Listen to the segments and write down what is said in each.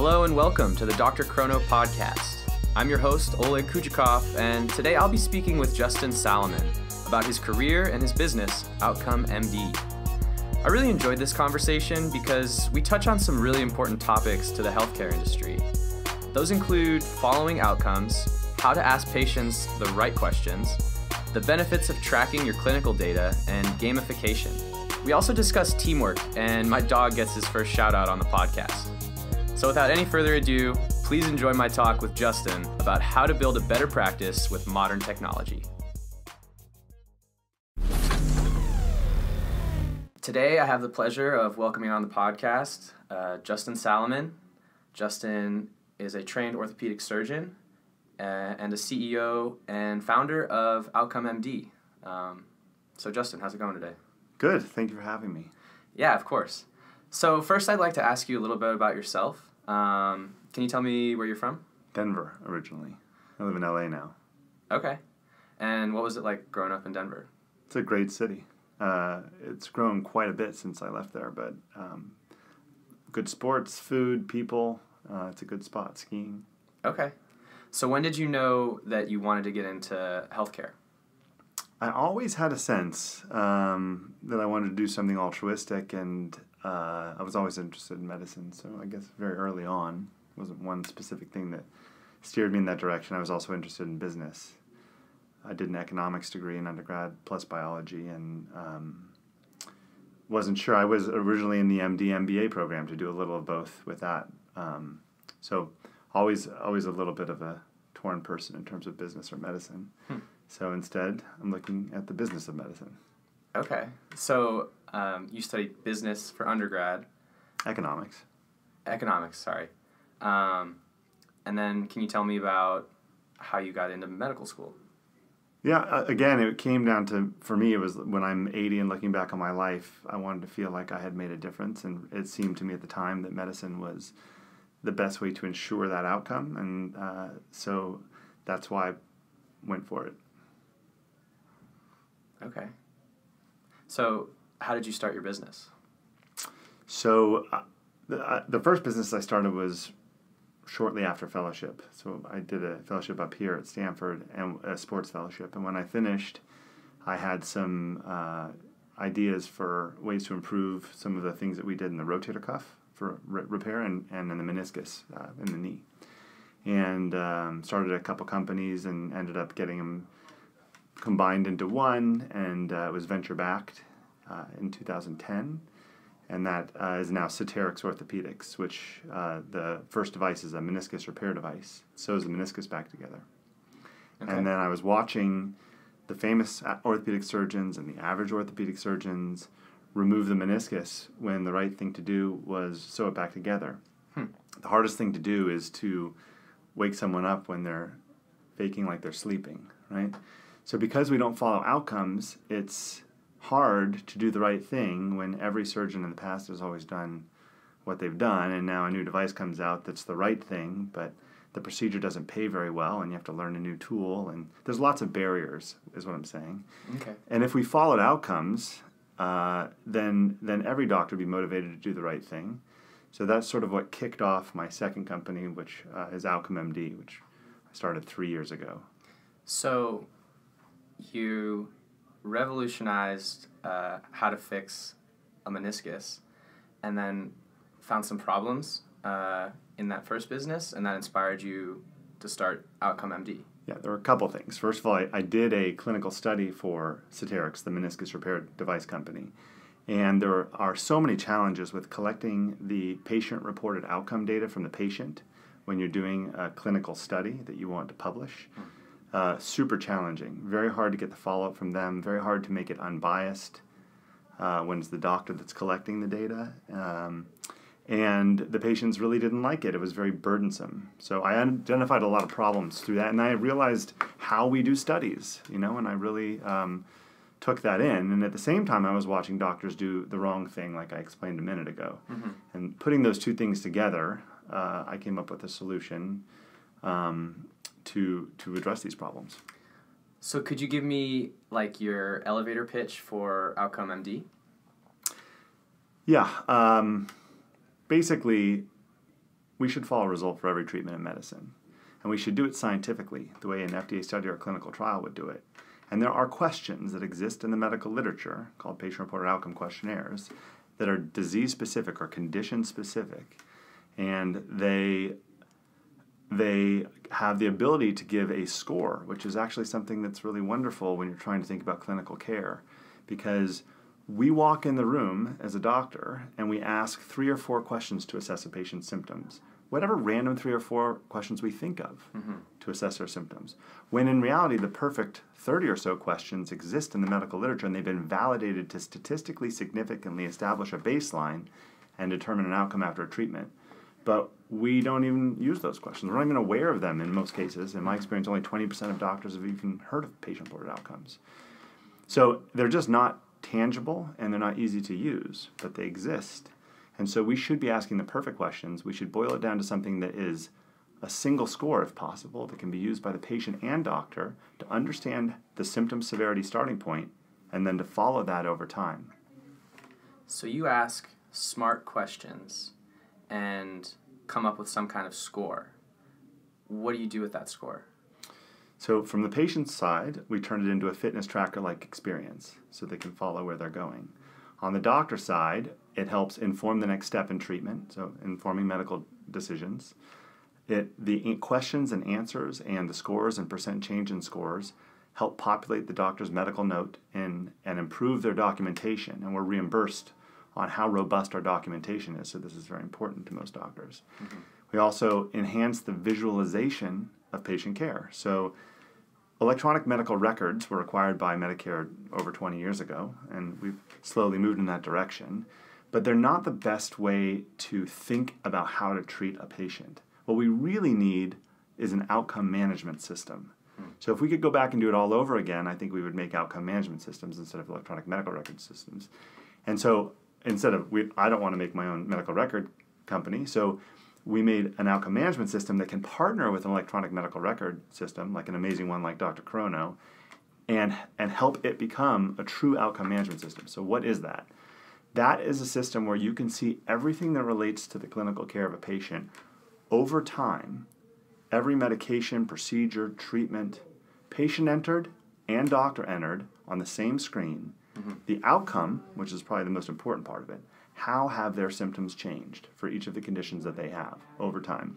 Hello and welcome to the DrChrono podcast. I'm your host, Oleg Koujikov, and today I'll be speaking with Justin Saliman about his career and his business, OutcomeMD. I really enjoyed this conversation because we touch on some really important topics to the healthcare industry. Those include following outcomes, how to ask patients the right questions, the benefits of tracking your clinical data, and gamification. We also discuss teamwork, and my dog gets his first shout out on the podcast. So, without any further ado, please enjoy my talk with Justin about how to build a better practice with modern technology. Today, I have the pleasure of welcoming on the podcast uh, Justin Saliman. Justin is a trained orthopedic surgeon uh, and a CEO and founder of OutcomeMD. Um, so, Justin, how's it going today? Good. Thank you for having me. Yeah, of course. So, first, I'd like to ask you a little bit about yourself. Um, can you tell me where you're from? Denver, originally. I live in LA now. Okay. And what was it like growing up in Denver? It's a great city. Uh, it's grown quite a bit since I left there, but um, good sports, food, people. Uh, it's a good spot skiing. Okay. So when did you know that you wanted to get into healthcare? I always had a sense um, that I wanted to do something altruistic, and uh, I was always interested in medicine. So I guess very early on wasn't one specific thing that steered me in that direction. I was also interested in business. I did an economics degree in undergrad plus biology, and um, wasn't sure. I was originally in the MD MBA program to do a little of both with that. Um, so always always a little bit of a torn person in terms of business or medicine. Hmm. So instead, I'm looking at the business of medicine. Okay. So um, you studied business for undergrad. Economics. Economics, sorry. Um, and then can you tell me about how you got into medical school? Yeah, uh, again, it came down to, for me, it was when I'm 80 and looking back on my life, I wanted to feel like I had made a difference. And it seemed to me at the time that medicine was the best way to ensure that outcome. And uh, so that's why I went for it. Okay. So, how did you start your business? So, uh, the, uh, the first business I started was shortly after fellowship. So, I did a fellowship up here at Stanford and a sports fellowship. And when I finished, I had some uh, ideas for ways to improve some of the things that we did in the rotator cuff for re- repair and, and in the meniscus uh, in the knee. And um, started a couple companies and ended up getting them combined into one, and uh, it was venture backed uh, in 2010. And that uh, is now Ceterix Orthopedics, which uh, the first device is a meniscus repair device. Sews the meniscus back together. Okay. And then I was watching the famous orthopedic surgeons and the average orthopedic surgeons remove the meniscus when the right thing to do was sew it back together. Hmm. The hardest thing to do is to wake someone up when they're faking like they're sleeping, right? So because we don't follow outcomes, it's hard to do the right thing when every surgeon in the past has always done what they've done and now a new device comes out that's the right thing, but the procedure doesn't pay very well and you have to learn a new tool and there's lots of barriers is what i'm saying. Okay. And if we followed outcomes uh, then then every doctor would be motivated to do the right thing. So that's sort of what kicked off my second company which uh, is OutcomeMD which i started three years ago. So you revolutionized uh, how to fix a meniscus and then found some problems uh, in that first business and that inspired you to start OutcomeMD. Yeah, there were a couple things. First of all, I, I did a clinical study for Ceterix, the meniscus repair device company. And there are so many challenges with collecting the patient reported outcome data from the patient when you're doing a clinical study that you want to publish. Mm uh, super challenging. Very hard to get the follow up from them. Very hard to make it unbiased uh, when it's the doctor that's collecting the data. Um, and the patients really didn't like it. It was very burdensome. So I identified a lot of problems through that, and I realized how we do studies, you know, and I really um, took that in. And at the same time, I was watching doctors do the wrong thing, like I explained a minute ago. Mm-hmm. And putting those two things together, uh, I came up with a solution. Um, to to address these problems. So could you give me like your elevator pitch for OutcomeMD? Yeah, um, basically, we should follow a result for every treatment in medicine. And we should do it scientifically, the way an FDA study or a clinical trial would do it. And there are questions that exist in the medical literature called patient reported outcome questionnaires that are disease specific or condition specific. And they they have the ability to give a score, which is actually something that's really wonderful when you're trying to think about clinical care. Because we walk in the room as a doctor and we ask three or four questions to assess a patient's symptoms whatever random three or four questions we think of mm-hmm. to assess their symptoms. When in reality, the perfect 30 or so questions exist in the medical literature and they've been validated to statistically significantly establish a baseline and determine an outcome after a treatment. But we don't even use those questions. We're not even aware of them in most cases. In my experience, only 20% of doctors have even heard of patient reported outcomes. So they're just not tangible and they're not easy to use, but they exist. And so we should be asking the perfect questions. We should boil it down to something that is a single score, if possible, that can be used by the patient and doctor to understand the symptom severity starting point and then to follow that over time. So you ask smart questions and come up with some kind of score. What do you do with that score? So, from the patient's side, we turn it into a fitness tracker like experience so they can follow where they're going. On the doctor side, it helps inform the next step in treatment, so informing medical decisions. It, the questions and answers and the scores and percent change in scores help populate the doctor's medical note and, and improve their documentation. And we're reimbursed on how robust our documentation is, so this is very important to most doctors. Mm-hmm. We also enhance the visualization of patient care. So Electronic medical records were acquired by Medicare over 20 years ago, and we've slowly moved in that direction. But they're not the best way to think about how to treat a patient. What we really need is an outcome management system. Hmm. So if we could go back and do it all over again, I think we would make outcome management systems instead of electronic medical record systems. And so instead of we, I don't want to make my own medical record company, so we made an outcome management system that can partner with an electronic medical record system, like an amazing one like DrChrono, and, and help it become a true outcome management system. So, what is that? That is a system where you can see everything that relates to the clinical care of a patient over time, every medication, procedure, treatment, patient entered and doctor entered on the same screen. Mm-hmm. The outcome, which is probably the most important part of it, how have their symptoms changed for each of the conditions that they have over time.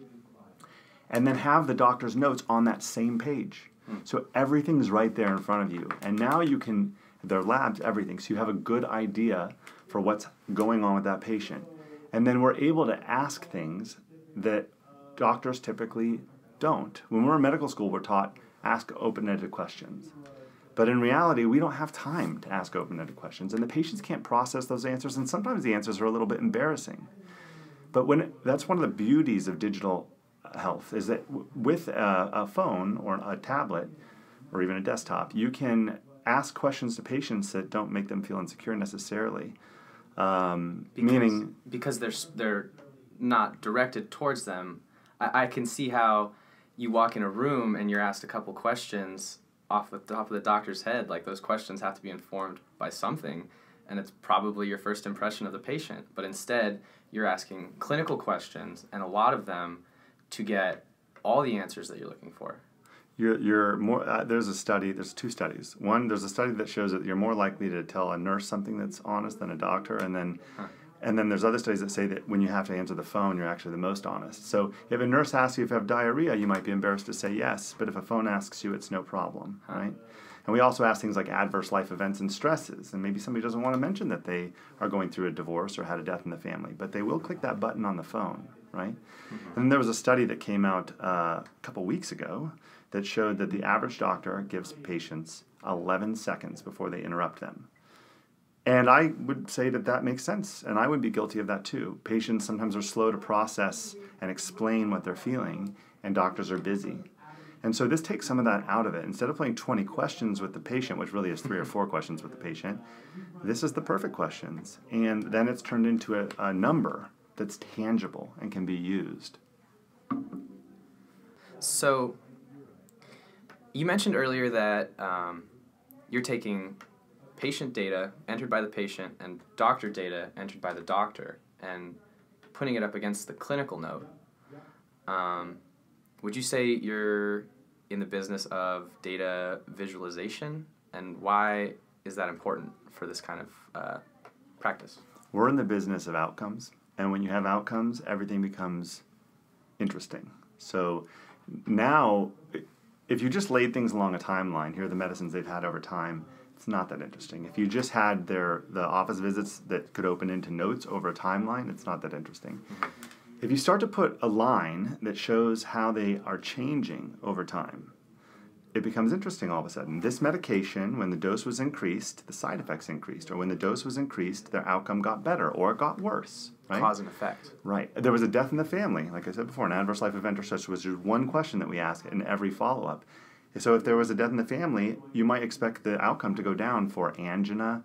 And then have the doctor's notes on that same page. Hmm. So everything's right there in front of you. And now you can, their labs, everything. So you have a good idea for what's going on with that patient. And then we're able to ask things that doctors typically don't. When we're in medical school, we're taught ask open ended questions. But in reality, we don't have time to ask open ended questions, and the patients can't process those answers, and sometimes the answers are a little bit embarrassing. But when it, that's one of the beauties of digital health is that w- with a, a phone or a tablet or even a desktop, you can ask questions to patients that don't make them feel insecure necessarily. Um, because, meaning because they're they're not directed towards them. I, I can see how you walk in a room and you're asked a couple questions off the top of the doctor's head. Like those questions have to be informed by something, and it's probably your first impression of the patient. But instead, you're asking clinical questions, and a lot of them to get all the answers that you're looking for. You're, you're more. Uh, there's a study. There's two studies. One, there's a study that shows that you're more likely to tell a nurse something that's honest than a doctor, and then. Huh and then there's other studies that say that when you have to answer the phone, you're actually the most honest. So if a nurse asks you if you have diarrhea, you might be embarrassed to say yes. But if a phone asks you, it's no problem, right? And we also ask things like adverse life events and stresses. And maybe somebody doesn't want to mention that they are going through a divorce or had a death in the family, but they will click that button on the phone, right? Mm-hmm. And there was a study that came out uh, a couple weeks ago that showed that the average doctor gives patients 11 seconds before they interrupt them. And I would say that that makes sense, and I would be guilty of that too. Patients sometimes are slow to process and explain what they're feeling, and doctors are busy. And so this takes some of that out of it. Instead of playing 20 questions with the patient, which really is three or four questions with the patient, this is the perfect questions. And then it's turned into a, a number that's tangible and can be used. So you mentioned earlier that um, you're taking patient data entered by the patient and doctor data entered by the doctor and putting it up against the clinical note. Um, would you say you're in the business of data visualization, and why is that important for this kind of uh, practice? We're in the business of outcomes, and when you have outcomes, everything becomes interesting. So now, if you just laid things along a timeline, here are the medicines they've had over time. It's not that interesting. If you just had their the office visits that could open into notes over a timeline, it's not that interesting. If you start to put a line that shows how they are changing over time, it becomes interesting all of a sudden. This medication, when the dose was increased, the side effects increased, or when the dose was increased, their outcome got better or it got worse. Right? Cause and effect. Right. There was a death in the family, like I said before, an adverse life event or such was just one question that we ask in every follow up. So if there was a death in the family, you might expect the outcome to go down for angina,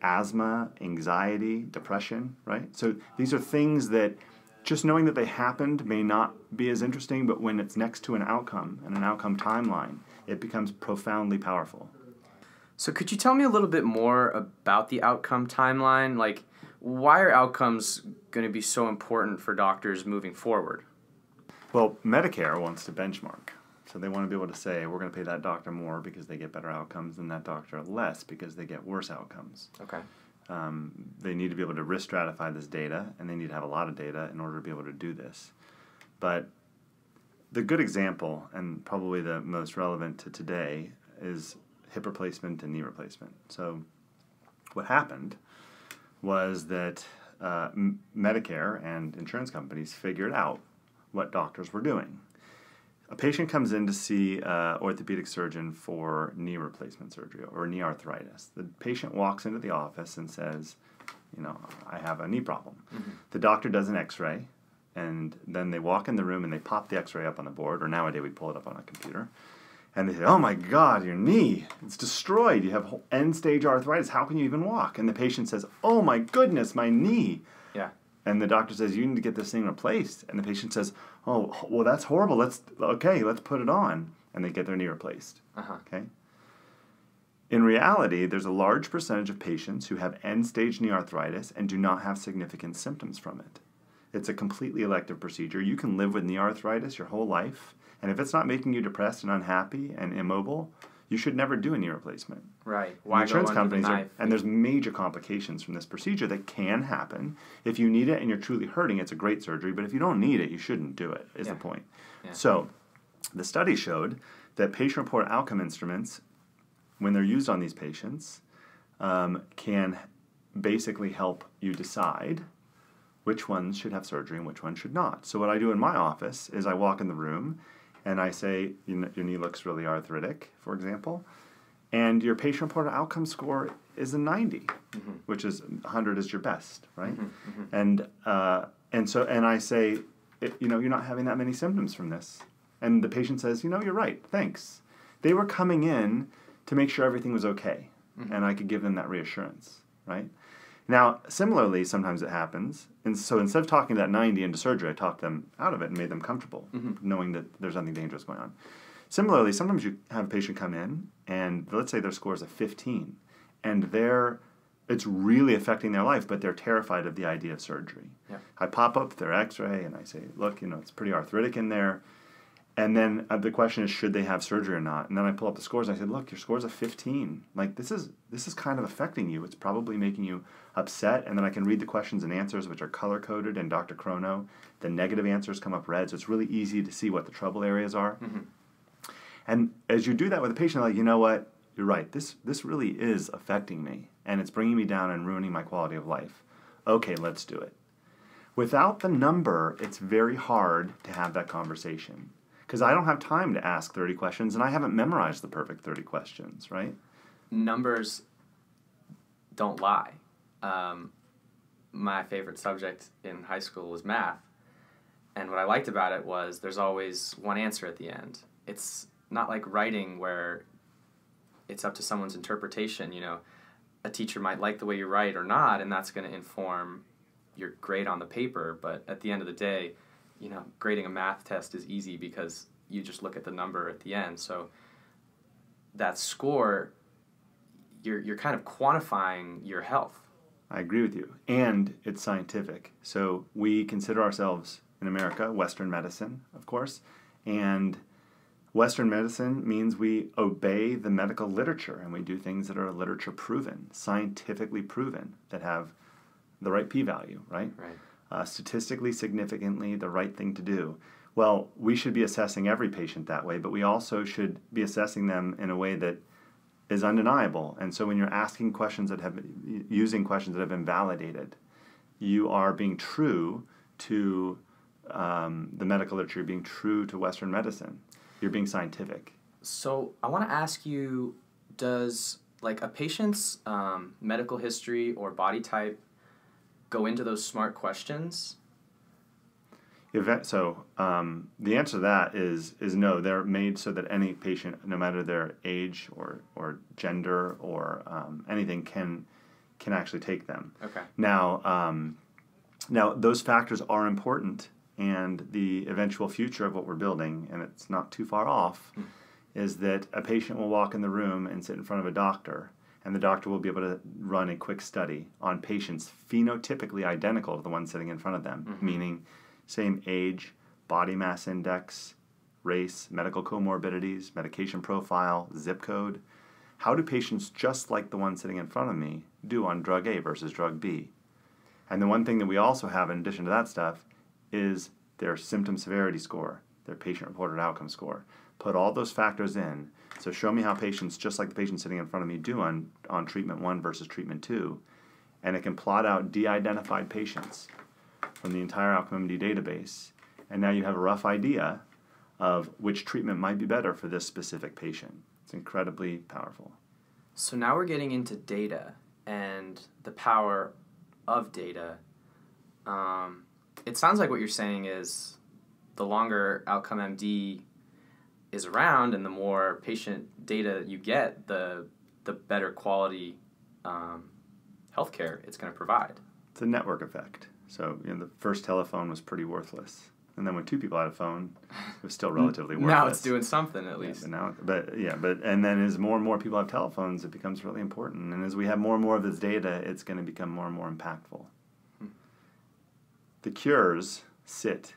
asthma, anxiety, depression, right? So these are things that just knowing that they happened may not be as interesting, but when it's next to an outcome and an outcome timeline, it becomes profoundly powerful. So, could you tell me a little bit more about the outcome timeline? Like, why are outcomes going to be so important for doctors moving forward? Well, Medicare wants to benchmark. So they want to be able to say, we're going to pay that doctor more because they get better outcomes and that doctor less because they get worse outcomes. Okay. Um, they need to be able to risk stratify this data, and they need to have a lot of data in order to be able to do this. But the good example, and probably the most relevant to today, is hip replacement and knee replacement. So, what happened was that uh, Medicare and insurance companies figured out what doctors were doing a patient comes in to see an orthopedic surgeon for knee replacement surgery or knee arthritis. The patient walks into the office and says, you know, I have a knee problem. Mm-hmm. The doctor does an x-ray and then they walk in the room and they pop the x-ray up on the board or nowadays we pull it up on a computer and they say, "Oh my God, your knee, it's destroyed. You have end-stage arthritis. How can you even walk?" And the patient says, "Oh my goodness, my knee." And the doctor says, "You need to get this thing replaced." And the patient says, "Oh, well, that's horrible. Let's okay, let's put it on." And they get their knee replaced. Uh-huh. Okay. In reality, there's a large percentage of patients who have end-stage knee arthritis and do not have significant symptoms from it. It's a completely elective procedure. You can live with knee arthritis your whole life, and if it's not making you depressed and unhappy and immobile, you should never do a knee replacement. Right. Why insurance companies the are, and there's major complications from this procedure that can happen. If you need it and you're truly hurting, it's a great surgery. But if you don't need it, you shouldn't do it. Is yeah. the point? Yeah. So, the study showed that patient-reported outcome instruments, when they're used on these patients, um, can basically help you decide which ones should have surgery and which ones should not. So what I do in my office is I walk in the room and I say your knee looks really arthritic, for example, and your patient reported outcome score is a 90, mm-hmm. which is 100 is your best, right? Mm-hmm, mm-hmm. And uh, and so and I say, it, you know, you're not having that many symptoms from this, and the patient says, you know, you're right, thanks. They were coming in to make sure everything was okay, mm-hmm. and I could give them that reassurance, right? Now, similarly, sometimes it happens. And so instead of talking that 90 into surgery, I talked them out of it and made them comfortable, mm-hmm. knowing that there's nothing dangerous going on. Similarly, sometimes you have a patient come in and let's say their score is a 15 and they're it's really affecting their life, but they're terrified of the idea of surgery. Yeah. I pop up their x-ray and I say, look, you know, it's pretty arthritic in there. And then uh, the question is, should they have surgery or not? And then I pull up the scores. And I said, look, your score's a 15. Like this is this is kind of affecting you. It's probably making you upset. And then I can read the questions and answers, which are color coded in DrChrono. The negative answers come up red, so it's really easy to see what the trouble areas are. Mm-hmm. And as you do that with a patient, like you know what, you're right. This this really is affecting me, and it's bringing me down and ruining my quality of life. Okay, let's do it. Without the number, it's very hard to have that conversation because I don't have time to ask 30 questions and I haven't memorized the perfect 30 questions, right? Numbers don't lie. Um, my favorite subject in high school was math. And what I liked about it was there's always one answer at the end. It's not like writing where it's up to someone's interpretation. You know, a teacher might like the way you write or not, and that's going to inform your grade on the paper. But at the end of the day, you know, grading a math test is easy because you just look at the number at the end. So that score, you're, you're kind of quantifying your health. I agree with you. And it's scientific. So we consider ourselves in America, Western medicine, of course. And Western medicine means we obey the medical literature and we do things that are literature proven, scientifically proven, that have the right p value, right? Right. Uh, statistically significantly the right thing to do. Well, we should be assessing every patient that way, but we also should be assessing them in a way that is undeniable. And so when you're asking questions that have using questions that have been validated, you are being true to um, the medical literature, you're being true to Western medicine. You're being scientific. So I want to ask you: Does like a patient's um, medical history or body type go into those smart questions? Event, so um, the answer to that is is no. They're made so that any patient, no matter their age or, or gender or um, anything, can can actually take them. Okay. Now, um, now those factors are important, and the eventual future of what we're building, and it's not too far off, Mm. is that a patient will walk in the room and sit in front of a doctor, and the doctor will be able to run a quick study on patients phenotypically identical to the one sitting in front of them, Mhm. meaning same age, body mass index, race, medical comorbidities, medication profile, zip code. How do patients just like the one sitting in front of me do on drug A versus drug B? And the one thing that we also have in addition to that stuff is their symptom severity score, their patient reported outcome score. Put all those factors in. So show me how patients, just like the patient sitting in front of me, do on, on treatment one versus treatment two. And it can plot out de identified patients from the entire OutcomeMD database. And now you have a rough idea of which treatment might be better for this specific patient. It's incredibly powerful. So now we're getting into data and the power of data. Um, it sounds like what you're saying is the longer OutcomeMD is around and the more patient data you get, the the better quality um, healthcare it's going to provide. It's a network effect. So you know, the first telephone was pretty worthless, and then when two people had a phone, it was still relatively worthless. Now it's doing something at Yeah, least. but now, but yeah, but and then as more and more people have telephones, it becomes really important. And as we have more and more of this data, it's going to become more and more impactful. Hmm. The cures sit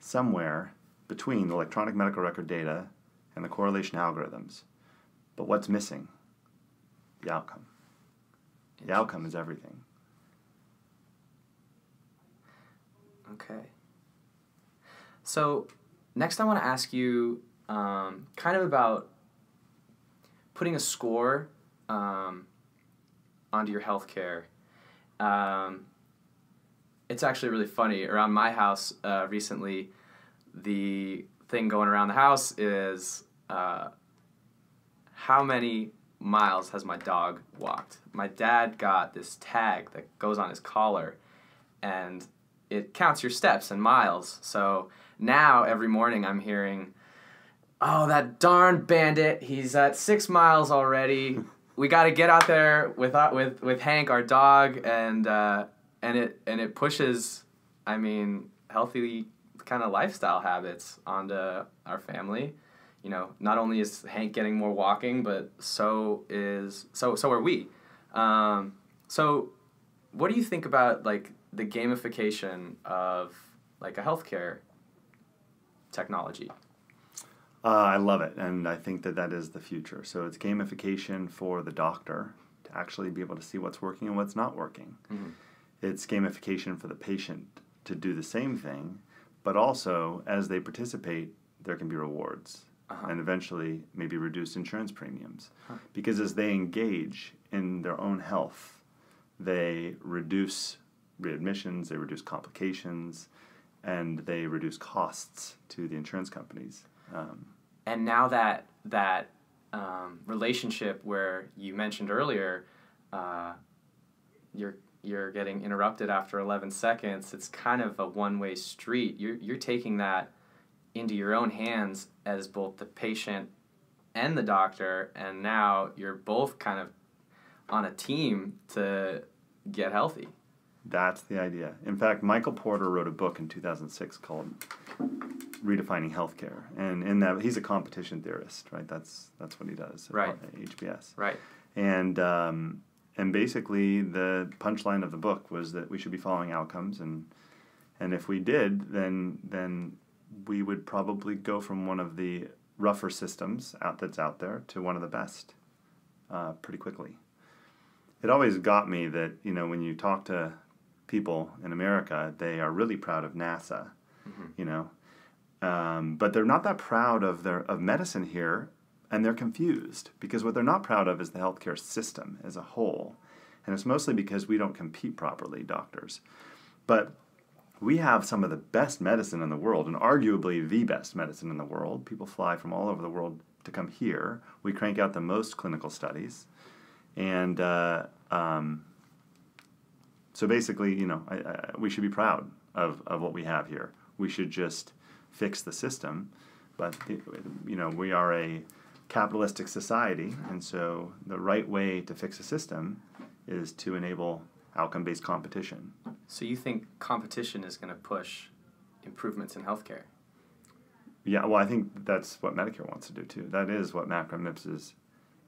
somewhere between the electronic medical record data and the correlation algorithms. But what's missing? The outcome. The outcome is everything. Okay. So, next I want to ask you um, kind of about putting a score um, onto your healthcare. Um, it's actually really funny. Around my house uh, recently, the thing going around the house is uh, how many miles has my dog walked? My dad got this tag that goes on his collar, and it counts your steps and miles. So now every morning I'm hearing, "Oh, that darn bandit! He's at six miles already. We got to get out there with uh, with with Hank, our dog, and uh, and it and it pushes. I mean, healthy kind of lifestyle habits onto our family. You know, not only is Hank getting more walking, but so is so so are we. Um, so, what do you think about like the gamification of like a healthcare technology? Uh, I love it, and I think that that is the future. So it's gamification for the doctor to actually be able to see what's working and what's not working. Mhm. It's gamification for the patient to do the same thing, but also as they participate, there can be rewards Uh-huh. and eventually maybe reduce insurance premiums. Huh. Because as they engage in their own health, they reduce readmissions, they reduce complications, and they reduce costs to the insurance companies. Um, and now that that um, relationship where you mentioned earlier, uh, you're you're getting interrupted after 11 seconds. It's kind of a one way street. You're you're taking that into your own hands as both the patient and the doctor, and now you're both kind of on a team to get healthy. That's the idea. In fact, Michael Porter wrote a book in 2006 called Redefining Healthcare, and in that he's a competition theorist, right? That's that's what he does. at Right. HBS. Right. And um, and basically the punchline of the book was that we should be following outcomes and And if we did, then then we would probably go from one of the rougher systems out that's out there to one of the best uh, pretty quickly. It always got me that you know when you talk to people in America, they are really proud of NASA, mm-hmm. you know, um, but they're not that proud of their of medicine here, and they're confused because what they're not proud of is the healthcare system as a whole, and it's mostly because we don't compete properly, doctors. But we have some of the best medicine in the world, and arguably the best medicine in the world. People fly from all over the world to come here. We crank out the most clinical studies, and uh, um, so basically, you know, I, I, we should be proud of, of what we have here. We should just fix the system, but you know, we are a capitalistic society, and so the right way to fix a system is to enable outcome-based competition. So you think competition is going to push improvements in healthcare? Yeah, well, I think that's what Medicare wants to do too. That is what MACRA MIPS is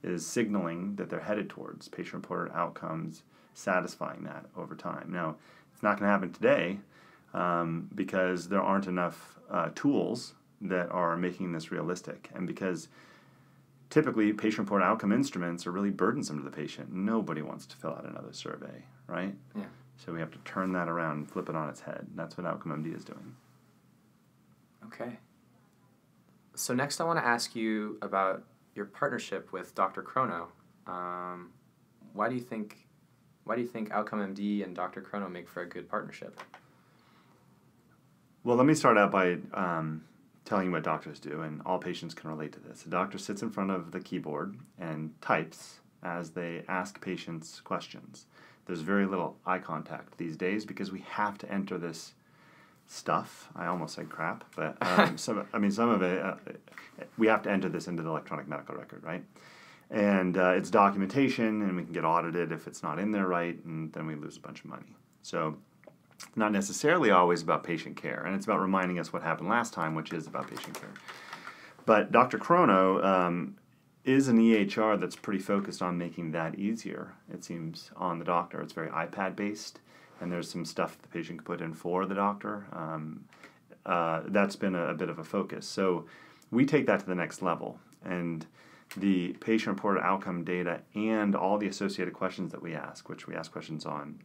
is signaling that they're headed towards patient-reported outcomes, satisfying that over time. Now, it's not going to happen today um, because there aren't enough uh, tools that are making this realistic, and because typically patient-reported outcome instruments are really burdensome to the patient. Nobody wants to fill out another survey, right? Yeah. So we have to turn that around and flip it on its head. That's what OutcomeMD is doing. Okay. So next, I want to ask you about your partnership with DrChrono. Um, why do you think why do you think OutcomeMD and DrChrono make for a good partnership? Well, let me start out by um, telling you what doctors do, and all patients can relate to this. A doctor sits in front of the keyboard and types as they ask patients questions. There's very little eye contact these days because we have to enter this stuff. I almost said crap, but um, some, I mean, some of it, uh, we have to enter this into the electronic medical record, right? And uh, it's documentation, and we can get audited if it's not in there right, and then we lose a bunch of money. So, not necessarily always about patient care, and it's about reminding us what happened last time, which is about patient care. But DrChrono um, is an EHR that's pretty focused on making that easier, it seems, on the doctor. It's very iPad based, and there's some stuff the patient can put in for the doctor. Um, uh, that's been a, a, bit of a focus. So we take that to the next level. And the patient reported outcome data and all the associated questions that we ask, which we ask questions on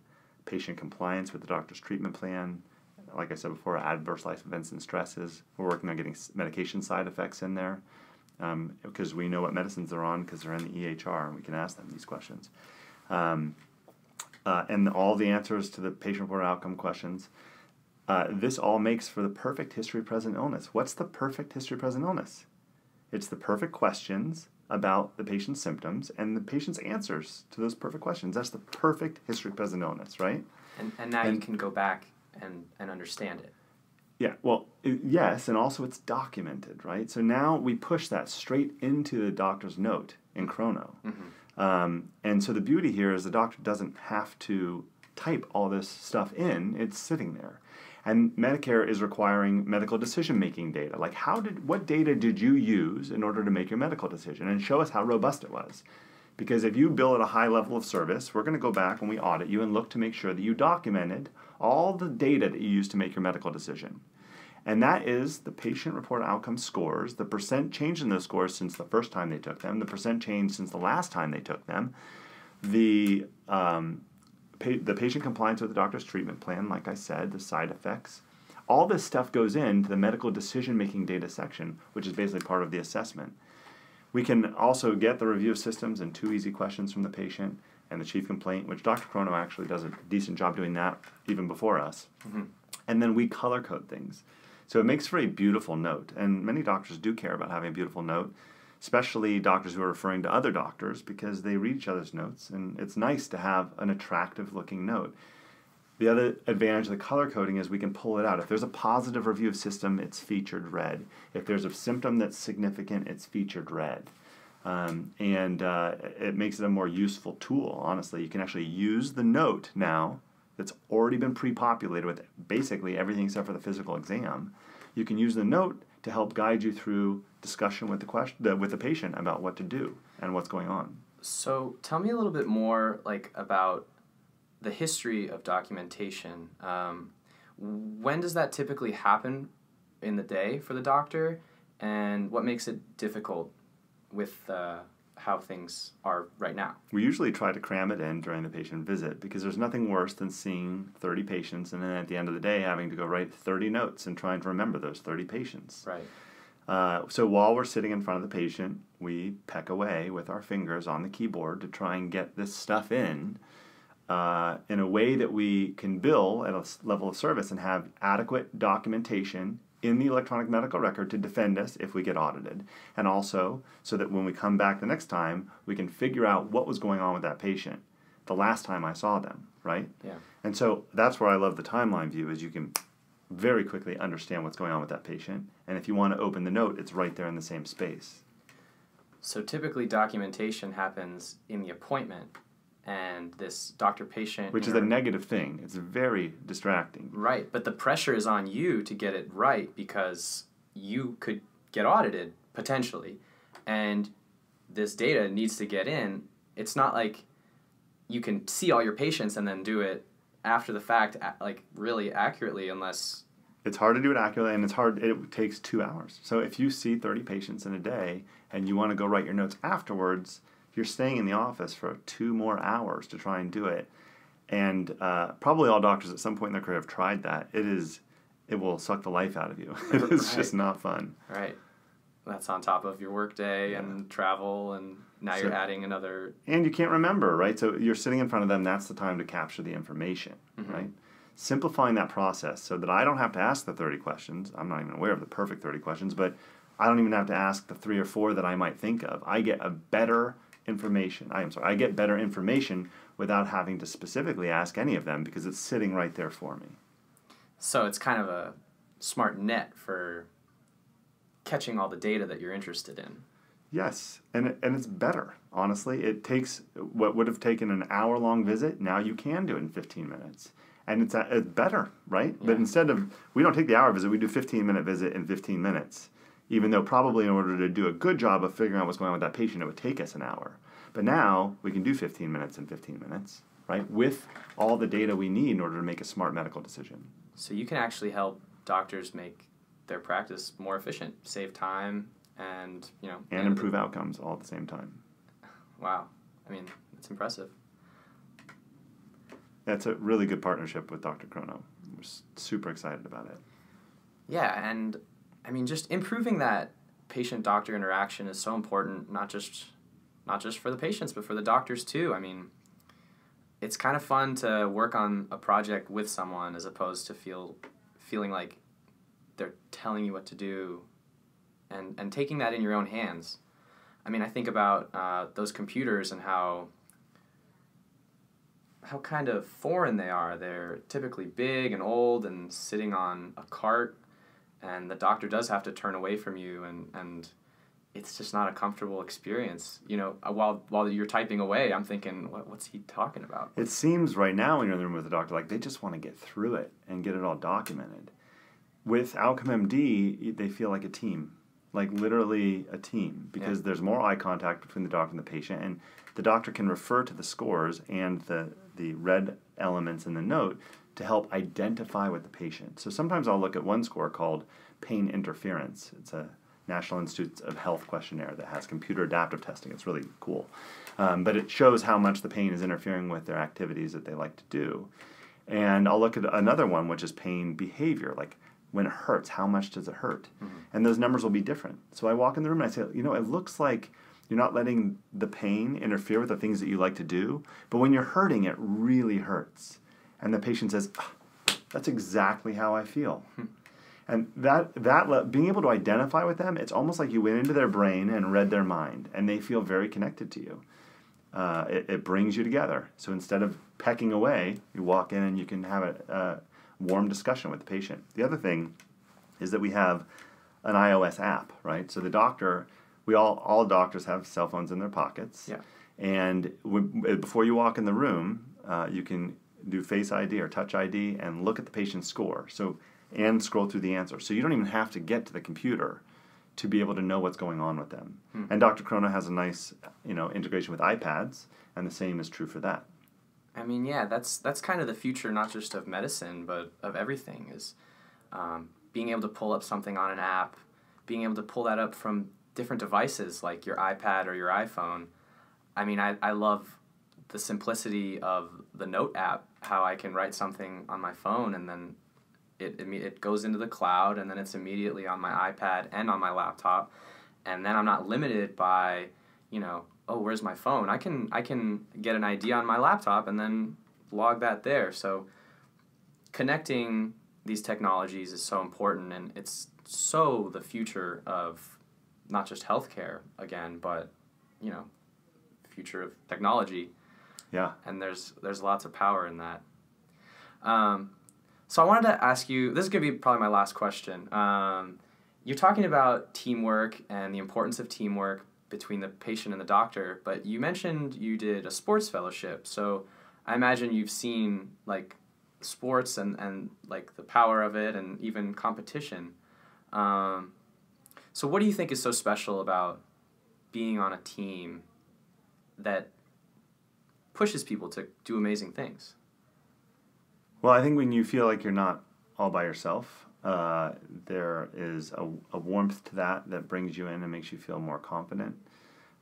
patient compliance with the doctor's treatment plan. Like I said before, adverse life events and stresses. We're working on getting medication side effects in there because um, we know what medicines they're on because they're in the EHR and we can ask them these questions. Um, uh, and all the answers to the patient reported outcome questions. Uh, this all makes for the perfect history present illness. What's the perfect history present illness? It's the perfect questions about the patient's symptoms and the patient's answers to those perfect questions. That's the perfect history present illness, right? And, and now and, you can go back and, and understand it. Yeah, well, yes, and also it's documented, right? So now we push that straight into the doctor's note in Chrono. Mm-hmm. Um, and so the beauty here is the doctor doesn't have to type all this stuff in, it's sitting there. And Medicare is requiring medical decision making data. Like, how did, what data did you use in order to make your medical decision? And show us how robust it was. Because if you bill at a high level of service, we're going to go back when we audit you and look to make sure that you documented all the data that you used to make your medical decision. And that is the patient reported outcome scores, the percent change in those scores since the first time they took them, the percent change since the last time they took them, the, um, pa- the patient compliance with the doctor's treatment plan, like I said, the side effects. All this stuff goes into the medical decision making data section, which is basically part of the assessment. We can also get the review of systems and two easy questions from the patient and the chief complaint, which DrChrono actually does a decent job doing that even before us. Mm-hmm. And then we color code things. So it makes for a beautiful note. And many doctors do care about having a beautiful note, especially doctors who are referring to other doctors because they read each other's notes. And it's nice to have an attractive looking note. The other advantage of the color coding is we can pull it out. If there's a positive review of system, it's featured red. If there's a symptom that's significant, it's featured red. Um, and uh, it makes it a more useful tool, honestly. You can actually use the note now that's already been pre-populated with basically everything except for the physical exam. You can use the note to help guide you through discussion with the question with the patient about what to do and what's going on. So tell me a little bit more like about the history of documentation. Um, When does that typically happen in the day for the doctor, and what makes it difficult with uh, how things are right now? We usually try to cram it in during the patient visit because there's nothing worse than seeing 30 patients and then at the end of the day having to go write 30 notes and trying to remember those 30 patients. Right. Uh, so while we're sitting in front of the patient, we peck away with our fingers on the keyboard to try and get this stuff in uh, in a way that we can bill at a level of service and have adequate documentation in the electronic medical record to defend us if we get audited. And also so that when we come back the next time, we can figure out what was going on with that patient the last time I saw them, right? Yeah. And so that's where I love the timeline view is you can very quickly understand what's going on with that patient. And if you want to open the note, it's right there in the same space. So typically documentation happens in the appointment and this doctor patient which is a negative thing. It's very distracting. Right but the pressure is on you to get it right because you could get audited potentially and this data needs to get in. It's not like you can see all your patients and then do it after the fact like really accurately unless it's hard to do it accurately and it's hard it takes two hours. So if you see 30 patients in a day and you want to go write your notes afterwards you're staying in the office for two more hours to try and do it. And uh, probably all doctors at some point in their career have tried that. It is, it will suck the life out of you. it's right. just not fun. Right. That's on top of your workday yeah. and travel, and now so, you're adding another. And you can't remember, right? So you're sitting in front of them. That's the time to capture the information, mm-hmm. right? Simplifying that process so that I don't have to ask the 30 questions. I'm not even aware of the perfect 30 questions, but I don't even have to ask the three or four that I might think of. I get a better information. I am sorry, I get better information without having to specifically ask any of them because it's sitting right there for me. So it's kind of a smart net for catching all the data that you're interested in. Yes, and and it's better. Honestly, it takes what would have taken an hour long visit. Now you can do it in 15 minutes, and it's, it's better, right? Yeah. But instead of we don't take the hour visit, we do 15 minute visit in 15 minutes even though probably in order to do a good job of figuring out what's going on with that patient, it would take us an hour. But now we can do 15 minutes in 15 minutes, right? With all the data we need in order to make a smart medical decision. So you can actually help doctors make their practice more efficient, save time, and you know, and, and improve outcomes all at the same time. Wow, I mean, it's impressive. That's a really good partnership with DrChrono. We're super excited about it. Yeah, and I mean, just improving that patient doctor interaction is so important, not just not just for the patients, but for the doctors too. I mean, it's kind of fun to work on a project with someone as opposed to feel feeling like they're telling you what to do and and taking that in your own hands. I mean, I think about uh, those computers and how how kind of foreign they are. They're typically big and old and sitting on a cart and the doctor does have to turn away from you and and it's just not a comfortable experience. You know, uh, while while you're typing away, I'm thinking, what, what's he talking about? It seems right now when you're in the room with the doctor, like they just want to get through it and get it all documented. With OutcomeMD, they feel like a team, like literally a team, because yeah. there's more eye contact between the doctor and the patient, and the doctor can refer to the scores and the the red elements in the note to help identify with the patient. So sometimes I'll look at one score called pain interference. It's a National Institutes of Health questionnaire that has computer adaptive testing. It's really cool. Um, but it shows how much the pain is interfering with their activities that they like to do. And I'll look at another one, which is pain behavior, like when it hurts, how much does it hurt? Mm-hmm. And those numbers will be different. So I walk in the room and I say, you know, it looks like you're not letting the pain interfere with the things that you like to do, but when you're hurting, it really hurts and the patient says, oh, "That's exactly how I feel." Hmm. And that that being able to identify with them, it's almost like you went into their brain and read their mind, and they feel very connected to you. Uh, it, it, brings you together. So instead of pecking away, you walk in and you can have a, a warm discussion with the patient. The other thing is that we have an iOS app, right? So the doctor, we all all doctors have cell phones in their pockets. Yeah. And before you walk in the room, uh, you can do Face ID or Touch ID and look at the patient's score. So and scroll through the answer. So you don't even have to get to the computer to be able to know what's going on with them. Hmm. And DrChrono has a nice, you know, integration with iPads, and the same is true for that. I mean, yeah, that's that's kind of the future, not just of medicine, but of everything. Is um, being able to pull up something on an app, being able to pull that up from different devices like your iPad or your iPhone. I mean, I, I love the simplicity of the Note app, how I can write something on my phone and then it, it, goes into the cloud and then it's immediately on my iPad and on my laptop. And then I'm not limited by, you know, oh, where's my phone? I can I can get an idea on my laptop and then log that there. So connecting these technologies is so important and it's so the future of not just healthcare again, but you know, future of technology. Yeah. And there's there's lots of power in that. Um, so I wanted to ask you. This is gonna be probably my last question. Um, you're talking about teamwork and the importance of teamwork between the patient and the doctor, but you mentioned you did a sports fellowship. So I imagine you've seen like sports and, and like the power of it and even competition. Um, so what do you think is so special about being on a team that pushes people to do amazing things? Well, I think when you feel like you're not all by yourself, uh, there is a, a warmth to that that brings you in and makes you feel more confident.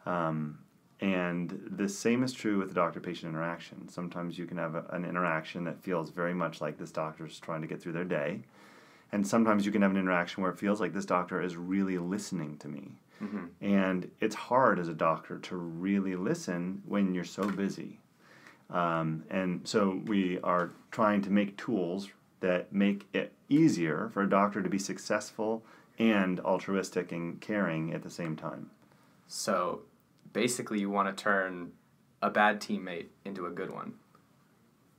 Um, and the same is true with the doctor patient interaction. Sometimes you can have a, an interaction that feels very much like this doctor's trying to get through their day. And sometimes you can have an interaction where it feels like this doctor is really listening to me. Mm-hmm. And it's hard as a doctor to really listen when you're so busy. Um, and so we are trying to make tools that make it easier for a doctor to be successful and altruistic and caring at the same time. So basically you want to turn a bad teammate into a good one.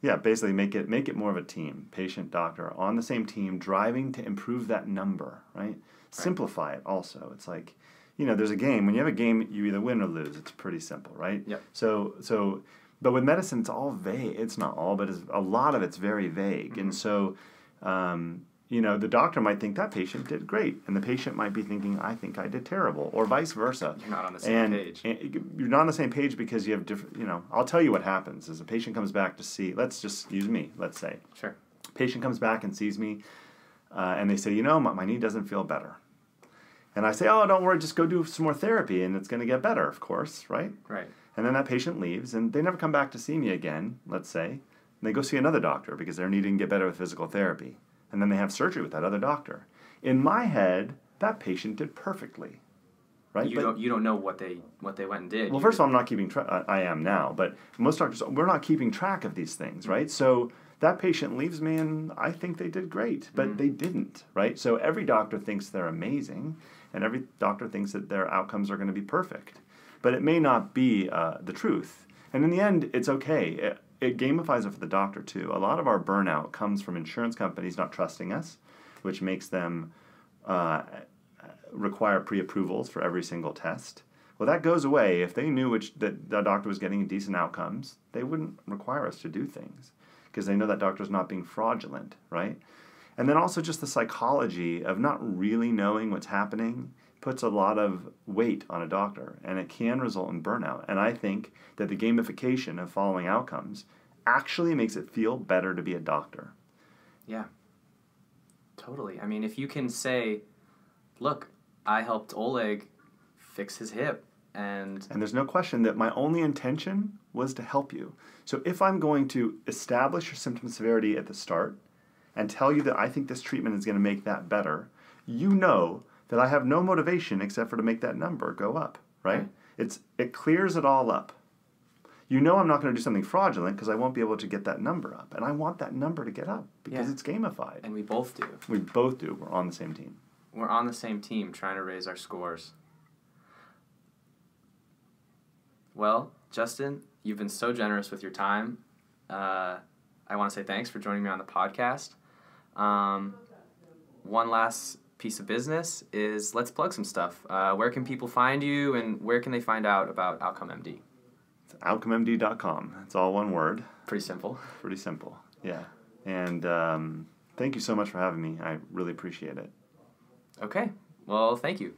Yeah, basically make it make it more of a team, patient doctor on the same team, driving to improve that number, right? right? Simplify it also. It's like, you know, there's a game. When you have a game, you either win or lose. It's pretty simple, right? Yeah. So so but with medicine it's all vague. It's not all, but it's a lot of it's very vague. Mm-hmm. And so um, you know, the doctor might think that patient did great, and the patient might be thinking, I think I did terrible, or vice versa. You're not on the same and, page. And you're not on the same page because you have different, you know, I'll tell you what happens is a patient comes back to see, let's just use me, let's say. Sure. Patient comes back and sees me, uh, and they say, you know, my, my knee doesn't feel better. And I say, oh, don't worry, just go do some more therapy, and it's going to get better, of course, right? Right. And then that patient leaves, and they never come back to see me again, let's say. And they go see another doctor because they're needing to get better with physical therapy and then they have surgery with that other doctor. In my head, that patient did perfectly. Right? You but, don't you don't know what they what they went and did. Well, first of all, I'm not keeping track. I am now, but most doctors we're not keeping track of these things, right? So that patient leaves me, and I think they did great, but mm-hmm. they didn't, right? So every doctor thinks they're amazing, and every doctor thinks that their outcomes are going to be perfect, but it may not be uh, the truth. And in the end, it's okay. It, it gamifies it for the doctor too. A lot of our burnout comes from insurance companies not trusting us, which makes them uh, require pre-approvals for every single test. Well, that goes away if they knew which that the doctor was getting decent outcomes. They wouldn't require us to do things because they know that doctor's not being fraudulent, right? And then also just the psychology of not really knowing what's happening puts a lot of weight on a doctor and it can result in burnout. And I think that the gamification of following outcomes actually makes it feel better to be a doctor. Yeah. Totally. I mean, if you can say, look, I helped Oleg fix his hip and and there's no question that my only intention was to help you. So if I'm going to establish your symptom severity at the start and tell you that I think this treatment is going to make that better, you know that I have no motivation except for to make that number go up, right? right. It's it clears it all up. You know I'm not going to do something fraudulent because I won't be able to get that number up, and I want that number to get up because yeah. it's gamified. And we both do. We both do. We're on the same team. We're on the same team trying to raise our scores. Well, Justin, you've been so generous with your time. Uh, I want to say thanks for joining me on the podcast. Um, one last piece of business is let's plug some stuff. Uh, where can people find you and where can they find out about Outcome MD? It's outcomemd.com. It's all one word. Pretty simple. Pretty simple, yeah. And um, thank you so much for having me. I really appreciate it. Okay. Well, thank you.